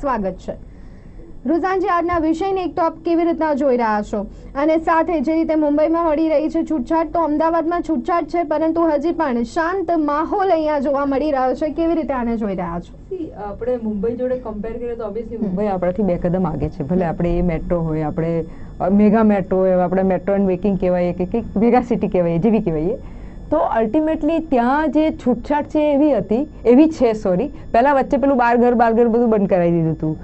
સ્વાગત છે. રુઝાનજી આજના વિષયને એક તો આપ કેવી રીતના જોઈ રહ્યા છો? અને સાથે જે રીતે મુંબઈમાં મળી રહી છે છૂટછાટ તો અમદાવાદમાં છૂટછાટ છે પરંતુ હજી પણ શાંત માહોલ અહીંયા જોવા મળી રહ્યો છે. કેવી રીતે આને જોઈ રહ્યા છો? આપણે મુંબઈ જોડે કમ્પેર કરીએ તો ઓબ્વિયસલી મુંબઈ આપણાથી બે કદમ આગે છે. ભલે આપણે એ મેટ્રો હોય આપણે મેગા મેટ્રો હોય આપણે મેટ્રો એન્ડ વેકિંગ કહેવાય કે કંઈક મેગા સિટી કહેવાય જેવી કહેવાય તો અલ્ટિમેટલી ત્યાં જે છૂટછાટ છે એવી હતી, એવી છે સોરી પહેલાં વચ્ચે પેલું બાર ઘર બાર ઘર બધું બંધ કરાવી દીધું હતું.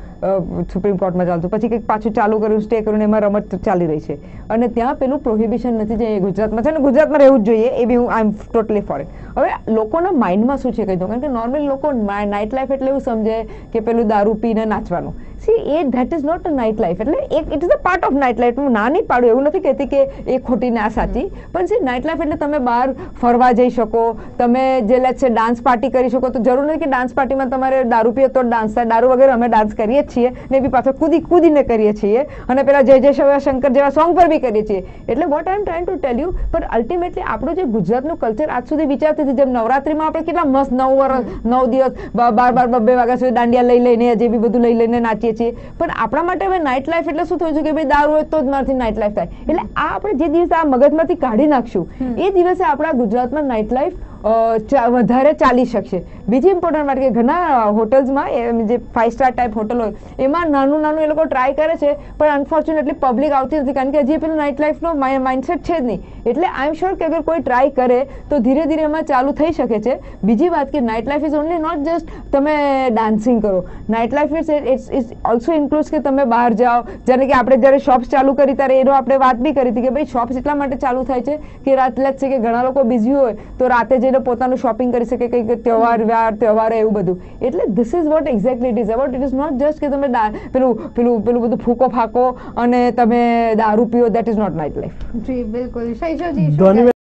સુપ્રીમ કોર્ટમાં ચાલતું. પછી કંઈક પાછું ચાલુ કર્યું સ્ટે કર્યું એમાં રમત ચાલી રહી છે. અને ત્યાં પેલું પ્રોહિબિશન નથી જે ગુજરાતમાં છે ને, ગુજરાતમાં રહેવું જ જોઈએ, એ બી હું આઈ એમ ટોટલી ફોર હવે લોકોના માઇન્ડમાં શું છે કહી દઉં? કારણ કે નોર્મલ લોકો નાઇટ લાઈફ એટલે એવું સમજે કે પેલું દારૂ પીને નાચવાનું. See A that is not a nightlife એટલે એક it is a part of nightlife હું ના નહીં પાડું એવું નથી કહેતી કે એ ખોટી ના સાચી. પણ સી નાઇટ લાઈફ એટલે તમે બહાર ફરવા જઈ શકો. તમે જે લે છે ડાન્સ પાર્ટી કરી શકો. તો જરૂર નથી કે ડાન્સ પાર્ટીમાં તમારે દારૂ પીએ તો ડાન્સ થાય. દારૂ વગેરે અમે ડાન્સ કરીએ છીએ. ને બી પાછળ કૂદી કૂદીને કરીએ છીએ. અને પેલા જય જય શંકર જેવા સોંગ પર બી કરીએ છીએ. એટલે what I am trying to tell you પણ અલ્ટિમેટલી આપણું જે ગુજરાતનું કલ્ચર આજ સુધી વિચારતી હતી જેમ નવરાત્રીમાં આપણે કેટલા મસ્ત નવ વર્ષ નવ દિવસ બાર બાર બે વાગ્યા સુધી દાંડિયા લઈ લઈને જે બી બધું લઈ લઈને નાચીએ છીએ. પણ આપણા માટે હવે નાઇટ લાઈફ એટલે શું થયું છે કે ભાઈ દારૂ હોય તો જ મારાથી નાઇટ લાઈફ થાય. એટલે આ આપણે જે દિવસે આ મગજમાંથી કાઢી નાખશું એ દિવસે આપણા ગુજરાતમાં નાઇટ લાઈફ વધારે ચાલી શકશે. બીજી ઇમ્પોર્ટન્ટ વાત કે ઘણા હોટલ્સમાં જે ફાઇવ સ્ટાર ટાઈપ હોટલ હોય, એમાં નાનું નાનું એ લોકો ટ્રાય કરે છે, પણ અનફોર્ચ્યુનેટલી પબ્લિક આવતી નથી, કારણ કે હજી પેલું નાઇટ લાઈફનો માઇન્ડસેટ છે જ નહીં. એટલે આઈ એમ શ્યોર કે અગર કોઈ ટ્રાય કરે, તો ધીરે ધીરે એમાં ચાલુ થઈ શકે છે. બીજી વાત કે nightlife is only not just તમે ડાન્સિંગ કરો. Nightlife is it's is also include કે તમે બહાર જાઓ. જ્યારે કે આપણે જ્યારે શોપ્સ ચાલુ કરી, ત્યારે એનો આપણે વાત બી કરી હતી કે ભાઈ શોપ્સ એટલા માટે ચાલુ થાય છે કે રાત લેટ છે કે ઘણા લોકો બિઝી હોય, તો રાતે જઈને પોતાનું શોપિંગ કરી શકે કંઈક તહેવાર વ્યાર તહેવાર એવું બધું. એટલે this is what exactly it is about it is not just કે તમે પેલું પેલું પેલું બધું ફૂકો ફાકો અને તમે દારૂ પીઓ that is not night life જી બિલકુલ. શૈશવજી